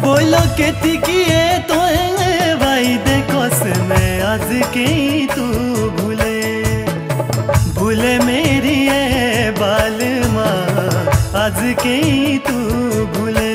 बोलो केती किए तो भाई, देखो सुने आज के तू भूले। भूले मेरी है बाल माँ, आज के तू भूले।